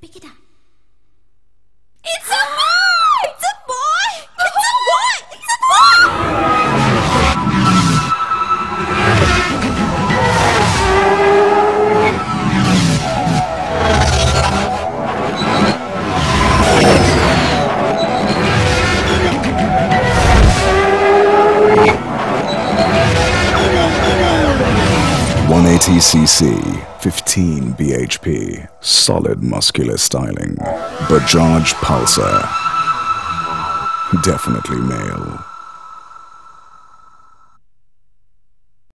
Pick it up. 180cc, 15 bhp, solid muscular styling. Bajaj Pulsar. Definitely male.